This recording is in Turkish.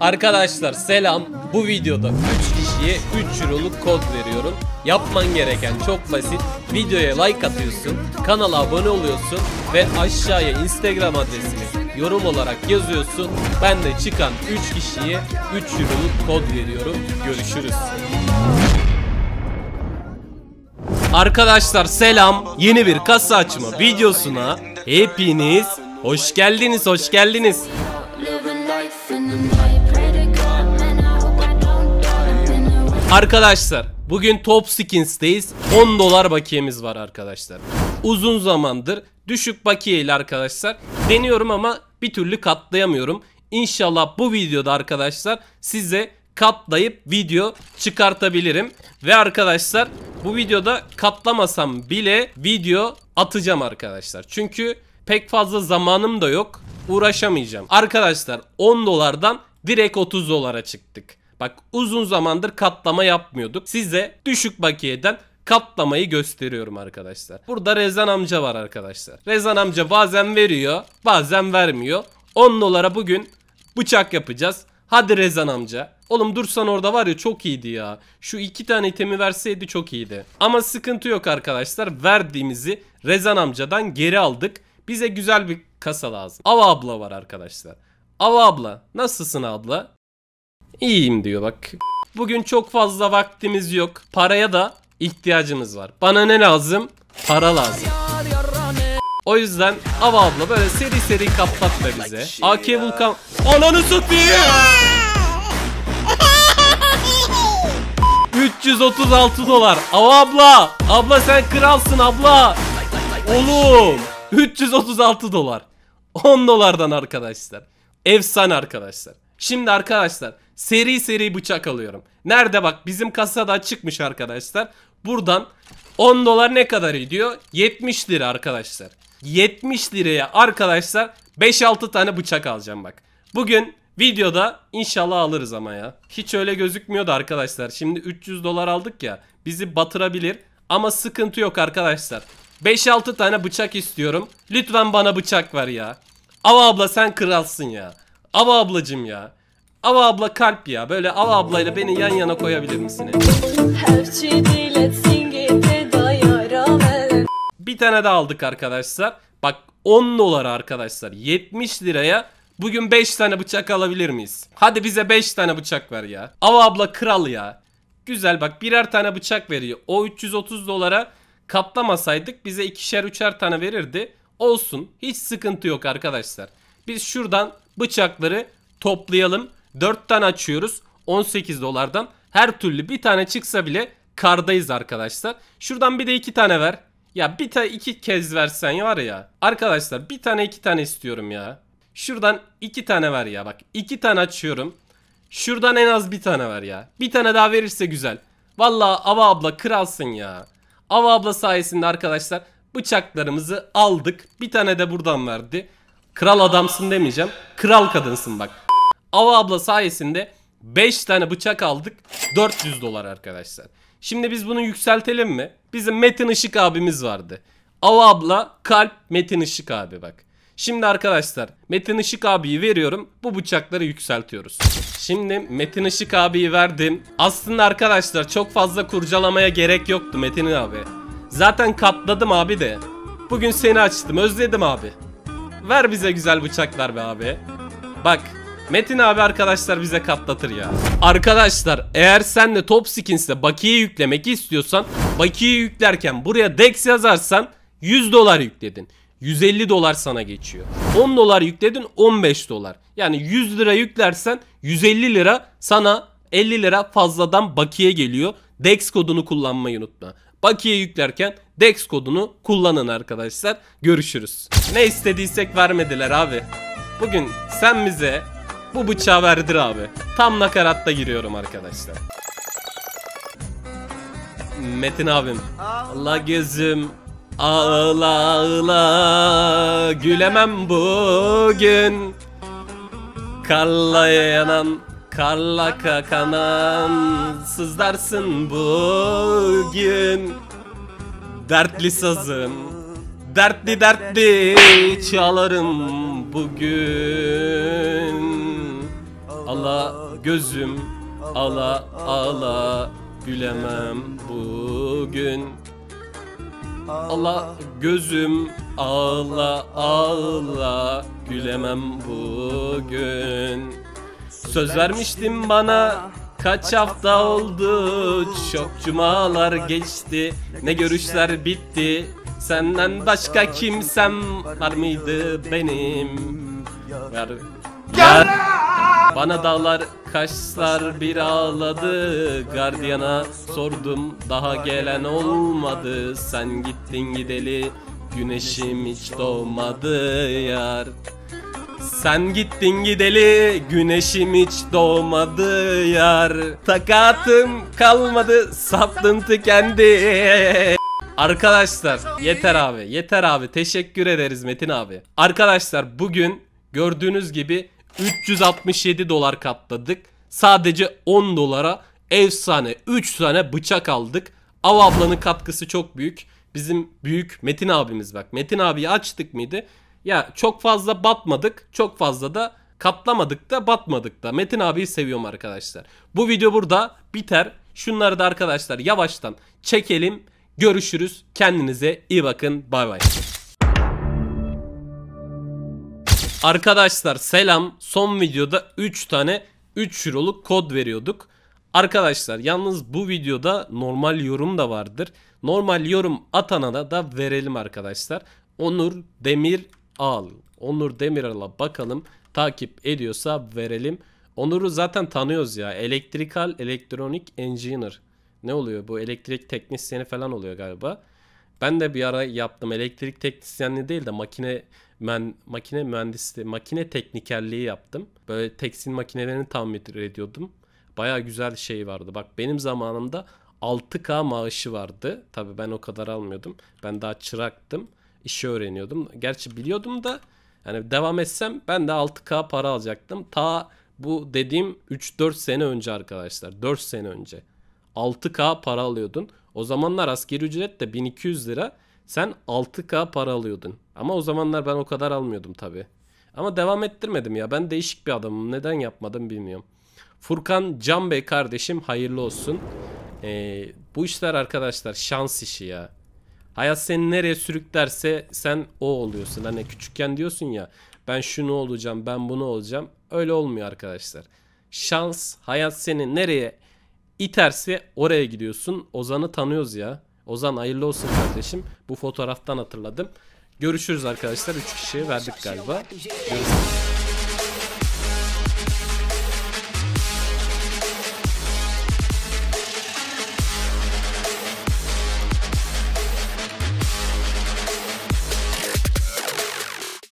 Arkadaşlar selam. Bu videoda 3 kişiye 3 euroluk kod veriyorum. Yapman gereken çok basit. Videoya like atıyorsun, kanala abone oluyorsun ve aşağıya Instagram adresini yorum olarak yazıyorsun. Ben de çıkan 3 kişiye 3 euroluk kod veriyorum. Görüşürüz. Arkadaşlar selam. Yeni bir kasa açma videosuna hepiniz hoş geldiniz, hoş geldiniz. Arkadaşlar bugün Top Skins'teyiz. 10 dolar bakiyemiz var arkadaşlar. Uzun zamandır düşük bakiye arkadaşlar deniyorum ama bir türlü katlayamıyorum. İnşallah bu videoda arkadaşlar size katlayıp video çıkartabilirim. Ve arkadaşlar bu videoda katlamasam bile video atacağım arkadaşlar. Çünkü pek fazla zamanım da yok. Uğraşamayacağım. Arkadaşlar 10 dolardan direkt 30 dolara çıktık. Bak uzun zamandır katlama yapmıyorduk. Size düşük bakiyeden katlamayı gösteriyorum arkadaşlar. Burada Rezan amca var arkadaşlar. Rezan amca bazen veriyor, bazen vermiyor. 10 dolara bugün bıçak yapacağız. Hadi Rezan amca. Oğlum dursan orada var ya çok iyiydi ya. Şu iki tane itemi verseydi çok iyiydi. Ama sıkıntı yok arkadaşlar. Verdiğimizi Rezan amcadan geri aldık. Bize güzel bir kasa lazım. Ava abla var arkadaşlar. Ava abla nasılsın abla? İyiyim diyor bak. Bugün çok fazla vaktimiz yok. Paraya da ihtiyacımız var. Bana ne lazım? Para lazım. O yüzden Ava abla böyle seri seri kaplatma bize. AK Vulkan... Ananı satayım! 336 dolar. Ava abla! Abla sen kralsın abla! Oğlum! 336 dolar. 10 dolardan arkadaşlar. Efsane arkadaşlar. Şimdi arkadaşlar seri seri bıçak alıyorum. Nerede bak bizim kasada çıkmış arkadaşlar. Buradan 10 dolar ne kadar ediyor? 70 lira arkadaşlar. 70 liraya arkadaşlar 5-6 tane bıçak alacağım bak. Bugün videoda inşallah alırız ama ya. Hiç öyle gözükmüyordu arkadaşlar. Şimdi 300 dolar aldık ya. Bizi batırabilir. Ama sıkıntı yok arkadaşlar. 5-6 tane bıçak istiyorum. Lütfen bana bıçak ver ya. Ava abla sen kralsın ya. Ava ablacım ya. Ava abla kalp ya. Böyle Ava ablayla beni yan yana koyabilir misiniz? Bir tane daha aldık arkadaşlar. Bak 10 dolar arkadaşlar. 70 liraya bugün 5 tane bıçak alabilir miyiz? Hadi bize 5 tane bıçak ver ya. Ava abla kral ya. Güzel bak birer tane bıçak veriyor. O 330 dolara katlamasaydık bize ikişer üçer tane verirdi. Olsun hiç sıkıntı yok arkadaşlar. Biz şuradan bıçakları toplayalım. 4 tane açıyoruz 18 dolardan. Her türlü bir tane çıksa bile kardayız arkadaşlar. Şuradan bir de iki tane ver. Ya bir tane iki kez versen ya var ya. Arkadaşlar bir tane iki tane istiyorum ya. Şuradan iki tane ver ya bak. iki tane açıyorum. Şuradan en az bir tane ver ya. Bir tane daha verirse güzel. Vallahi Ava abla kralsın ya. Ava abla sayesinde arkadaşlar bıçaklarımızı aldık. Bir tane de buradan verdi. Kral adamsın demeyeceğim. Kral kadınsın bak. Ava abla sayesinde 5 tane bıçak aldık. 400 dolar arkadaşlar. Şimdi biz bunu yükseltelim mi? Bizim Metin Işık abimiz vardı. Ava abla kalp Metin Işık abi bak. Şimdi arkadaşlar Metin Işık abiyi veriyorum. Bu bıçakları yükseltiyoruz. Şimdi Metin Işık abiyi verdim. Aslında arkadaşlar çok fazla kurcalamaya gerek yoktu Metin abi. Zaten katladım abi de. Bugün seni açtım özledim abi. Ver bize güzel bıçaklar be abi. Bak Metin abi arkadaşlar bize katlatır ya. Arkadaşlar eğer sen de Top Skins'te bakiye yüklemek istiyorsan bakiye yüklerken buraya Dex yazarsan 100 dolar yükledin. 150 dolar sana geçiyor. 10 dolar yükledin 15 dolar. Yani 100 lira yüklersen 150 lira sana 50 lira fazladan bakiye geliyor. Dex kodunu kullanmayı unutma. Bakiye yüklerken Dex kodunu kullanın arkadaşlar. Görüşürüz. Ne istediysek vermediler abi. Bugün sen bize bu bıçağı verdir abi. Tam nakaratta giriyorum arkadaşlar. Metin abim. Allah gözüm ağla ağla gülemem bugün. Karla yanan, karla kakanan sızlarsın bugün. Dertli sazım, dertli dertli çalarım bugün. Allah gözüm ala ala gülemem bugün. Allah gözüm ağla ağla gülemem bugün. Söz vermiştin bana kaç hafta oldu? Çok cumalar geçti ne görüşler bitti? Senden başka kimsem var mıydı benim? Yar, yar. Bana dağlar kaşlar bir ağladı. Gardiyana sordum daha gelen olmadı. Sen gittin gideli güneşim hiç doğmadı yar. Sen gittin gideli güneşim hiç doğmadı yar. Takatım kalmadı saplım tükendi. Arkadaşlar yeter abi yeter abi. Teşekkür ederiz Metin abi. Arkadaşlar bugün gördüğünüz gibi 367 dolar katladık Sadece 10 dolara efsane 3 tane bıçak aldık Av ablanın katkısı çok büyük Bizim büyük Metin abimiz bak Metin abiyi açtık mıydı ya çok fazla batmadık. Çok fazla da katlamadık da batmadık da. Metin abiyi seviyorum arkadaşlar. Bu video burada biter. Şunları da arkadaşlar yavaştan çekelim. Görüşürüz. Kendinize iyi bakın. Bay bay. Arkadaşlar selam. Son videoda 3 tane 3 euroluk kod veriyorduk. Arkadaşlar yalnız bu videoda normal yorum da vardır. Normal yorum atana da, verelim arkadaşlar. Onur Demir Al. Onur Demiral'a bakalım. Takip ediyorsa verelim. Onur'u zaten tanıyoruz ya. Electrical Electronic Engineer. Ne oluyor bu? Elektrik teknisyeni falan oluyor galiba. Ben de bir ara yaptım. Elektrik teknisyenliği değil de makine men, makine mühendisliği, makine teknikerliği yaptım. Böyle tekstil makinelerini tamir ediyordum. Baya güzel şey vardı. Bak benim zamanımda 6K maaşı vardı. Tabii ben o kadar almıyordum. Ben daha çıraktım. İşi öğreniyordum. Gerçi biliyordum da yani devam etsem ben de 6K para alacaktım. Ta bu dediğim 3-4 sene önce arkadaşlar. 4 sene önce. 6K para alıyordun. O zamanlar asgari ücret de 1200 lira. Sen 6K para alıyordun. Ama o zamanlar ben o kadar almıyordum tabi. Ama devam ettirmedim ya. Ben değişik bir adamım. Neden yapmadım bilmiyorum. Furkan Can Bey kardeşim hayırlı olsun. Ee, bu işler arkadaşlar şans işi ya. Hayat seni nereye sürüklerse sen o oluyorsun. Hani küçükken diyorsun ya ben şunu olacağım ben bunu olacağım. Öyle olmuyor arkadaşlar. Şans hayat seni nereye iterse oraya gidiyorsun. Ozan'ı tanıyoruz ya. Ozan hayırlı olsun kardeşim. Bu fotoğraftan hatırladım. Görüşürüz arkadaşlar. 3 kişiye verdik galiba. Görüşürüz.